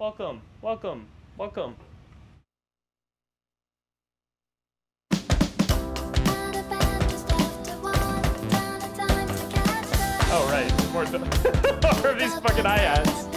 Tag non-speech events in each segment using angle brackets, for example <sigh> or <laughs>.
Welcome, welcome, welcome. Oh right, more, <laughs> more of these fucking hi-hats.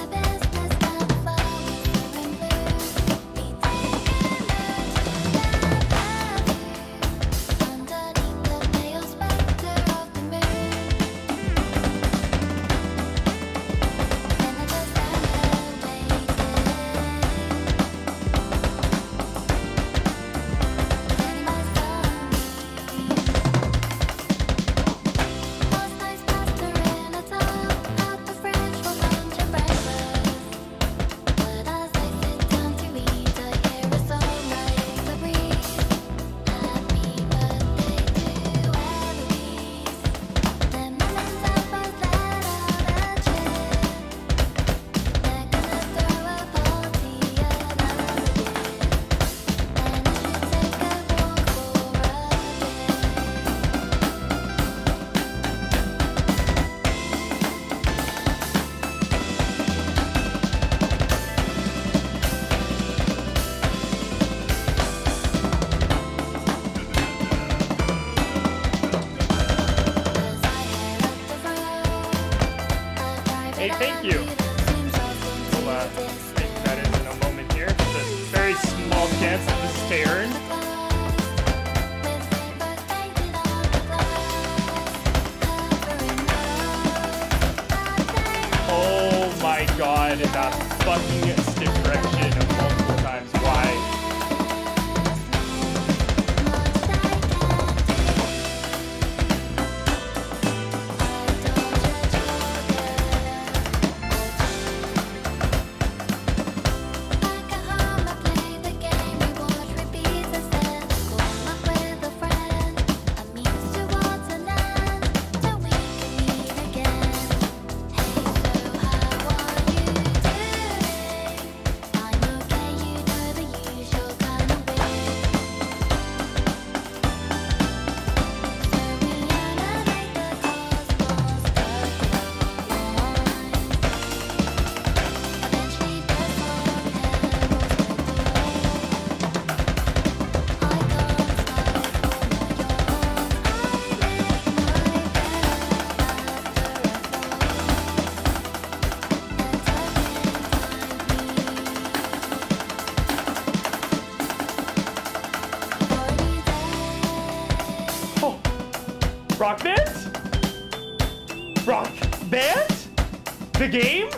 Hey, thank you. We'll uh, take that in in a moment here. It's a very small chance that this is to. Oh my god, that fucking stick direction Rock Band? Rock Band? The game?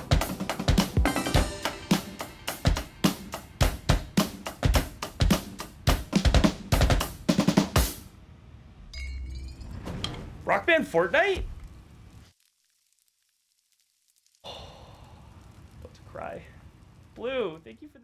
Rock Band Fortnite? <sighs> About to cry. Blue, thank you for the